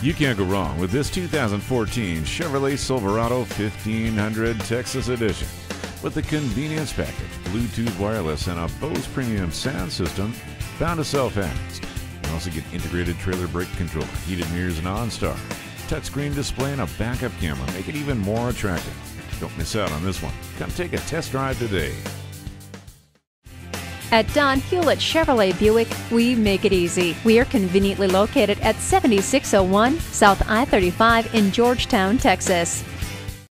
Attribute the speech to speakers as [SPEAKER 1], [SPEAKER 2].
[SPEAKER 1] You can't go wrong with this 2014 Chevrolet Silverado 1500 Texas Edition. With the convenience package, Bluetooth wireless, and a Bose premium sound system, bound to sell fast. You also get integrated trailer brake control, heated mirrors, and OnStar. Touchscreen display and a backup camera make it even more attractive. Don't miss out on this one. Come take a test drive today.
[SPEAKER 2] At Don Hewlett Chevrolet Buick, we make it easy. We are conveniently located at 7601 South I 35 in Georgetown, Texas.